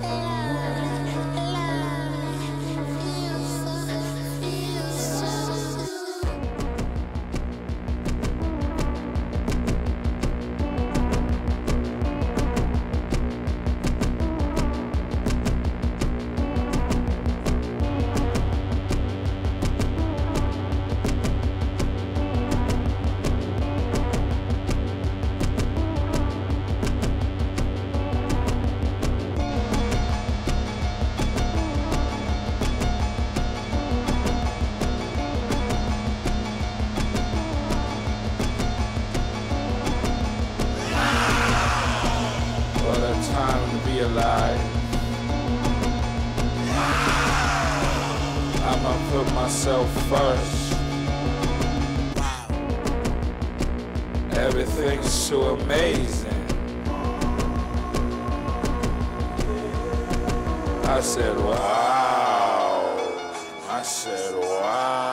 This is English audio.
飞呀 alive. I'ma put myself first. Everything's so amazing. I said, wow. I said, wow.